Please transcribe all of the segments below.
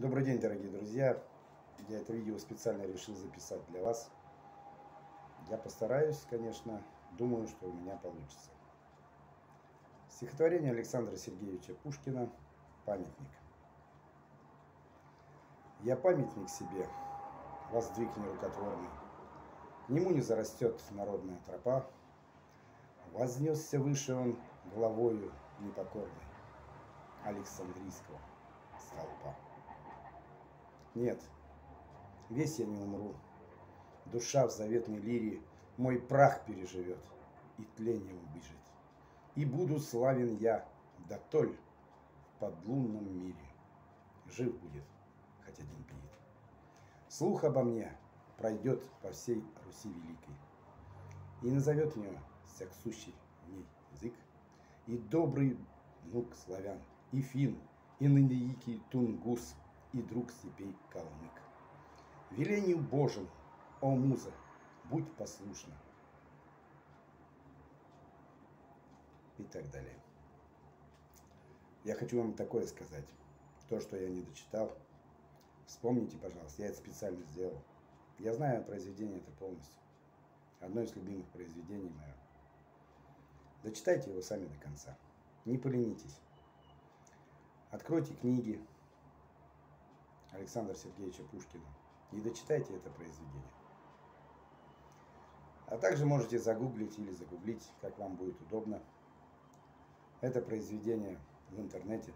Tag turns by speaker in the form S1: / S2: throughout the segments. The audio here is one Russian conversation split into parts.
S1: Добрый день, дорогие друзья. Я это видео специально решил записать для вас. Я постараюсь, конечно, думаю, что у меня получится. Стихотворение Александра Сергеевича Пушкина «Памятник». Я памятник себе воздвиг нерукотворный, К нему не зарастет народная тропа, Вознесся выше он головою непокорной Александрийского столпа. Нет, весь я не умру. Душа в заветной лире мой прах переживет и тлением убежит. И буду славен я, да толь в подлунном мире. Жив будет, хоть один пиет. Слух обо мне пройдет по всей Руси Великой. И назовет меня всяк сущий в ней язык. И добрый внук славян, и фин, и ныне тунгус – и друг степей калмык. Велению Божьему, о муза, будь послушна. И так далее. Я хочу вам такое сказать. То, что я не дочитал, вспомните, пожалуйста, я это специально сделал. Я знаю произведение это полностью. Одно из любимых произведений мое. Дочитайте его сами до конца. Не поленитесь. Откройте книги, Александра Сергеевича Пушкина и дочитайте это произведение. А также можете загуглить или загуглить, как вам будет удобно, это произведение в интернете,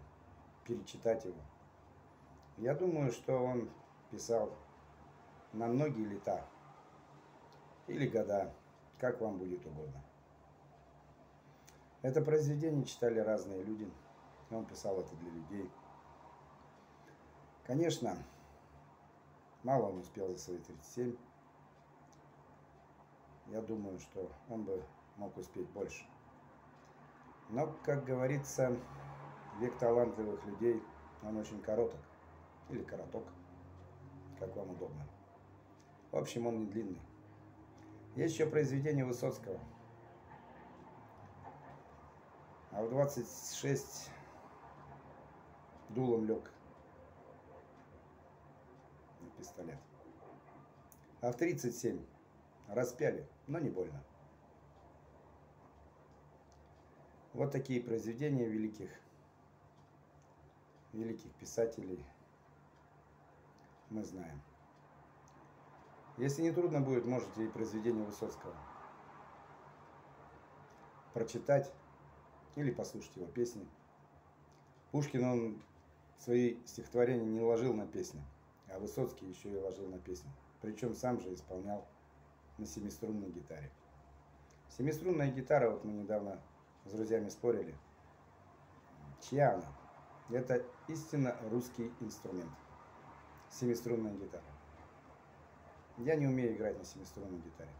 S1: перечитать его. Я думаю, что он писал на многие лета или года, как вам будет угодно. Это произведение читали разные люди, он писал это для людей – Конечно, мало он успел за свои 37. Я думаю, что он бы мог успеть больше. Но, как говорится, век талантливых людей, он очень короток. Или короток, как вам удобно. В общем, он не длинный. Есть еще произведение Высоцкого. А в 26 дулом лег пистолет. А в 37 распяли, но не больно. Вот такие произведения великих, великих писателей мы знаем. Если не трудно будет, можете и произведение Высоцкого прочитать или послушать его песни. Пушкин, он свои стихотворения не ложил на песни а Высоцкий еще и ложил на песню. Причем сам же исполнял на семиструнной гитаре. Семиструнная гитара, вот мы недавно с друзьями спорили, чья она? Это истинно русский инструмент. Семиструнная гитара. Я не умею играть на семиструнной гитаре.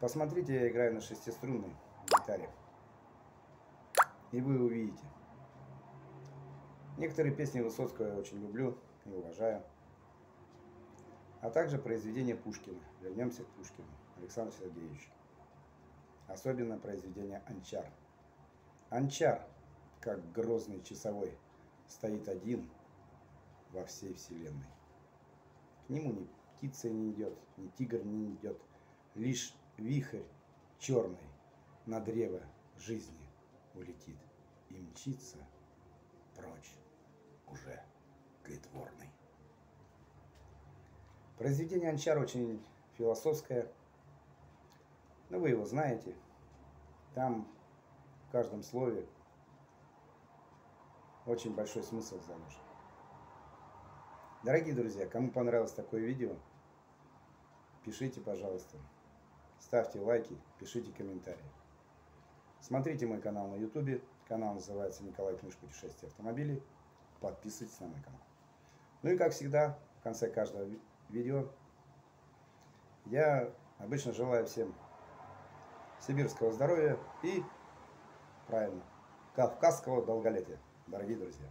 S1: Посмотрите, я играю на шестиструнной гитаре. И вы увидите. Некоторые песни Высоцкого я очень люблю и уважаю. А также произведения Пушкина. Вернемся к Пушкину, Александру Сергеевичу. Особенно произведение «Анчар». Анчар, как грозный часовой, стоит один во всей вселенной. К нему ни птица не идет, ни тигр не идет, лишь вихрь черный на древо жизни улетит и мчится прочь уже тлетворный. Произведение Анчар очень философское, но вы его знаете. Там в каждом слове очень большой смысл заложен. Дорогие друзья, кому понравилось такое видео, пишите, пожалуйста, ставьте лайки, пишите комментарии. Смотрите мой канал на YouTube. Канал называется Николай Книж путешествия автомобилей. Подписывайтесь на мой канал. Ну и как всегда, в конце каждого видео я обычно желаю всем сибирского здоровья и, правильно, кавказского долголетия, дорогие друзья.